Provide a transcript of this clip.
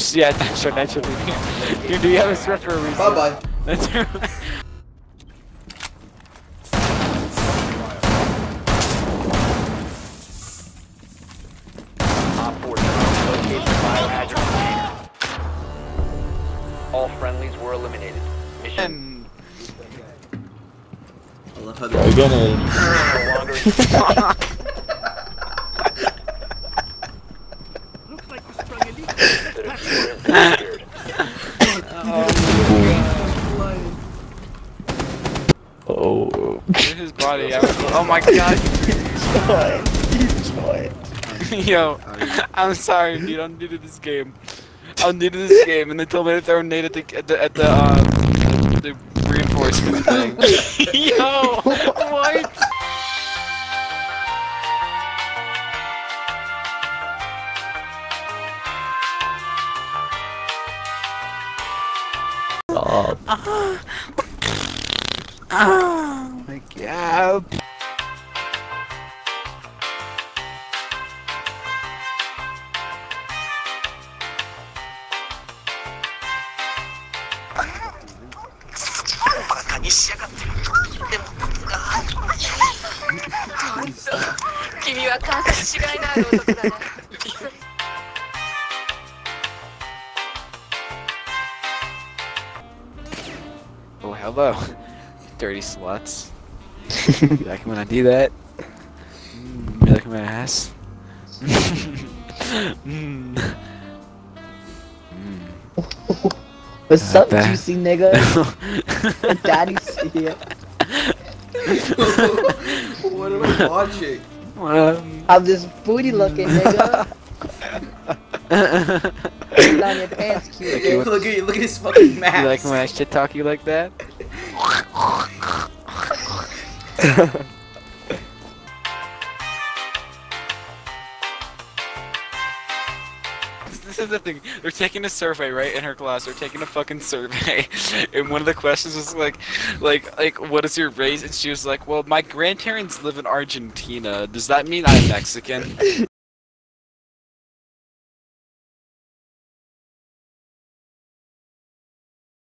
Just, yeah, naturally, naturally. Dude, do you have a script for a reason? Bye bye. That's Op 4 drone located the biohazard container. All friendlies were eliminated. Mission And I love how We're gonna. Oh. his body. Oh my god. Yo, I'm sorry, dude. I'm new to this game. I'm new to this game, and they told me to throw a nade at the at the at the, uh, the reinforcement thing. Yo, Stop. Oh my god.「hello. Dirty sluts. you like when I do that? Mm, you like my ass? mm. What's Not up, bad. juicy nigga? Daddy's here. What am I watching? um, I'm just booty looking, nigga. Put your pants, cute. bitch. look at look at his fucking you like when I shit talk you like that? This is the thing. They're taking a survey, right, in her class. They're taking a fucking survey, and one of the questions was like, like, like, what is your race? And she was like, well, my grandparents live in Argentina. Does that mean I'm Mexican?